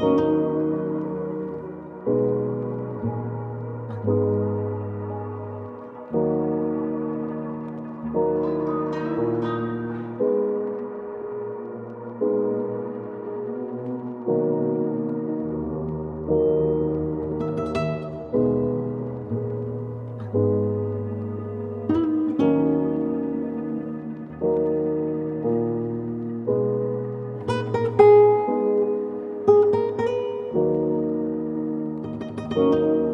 Música Música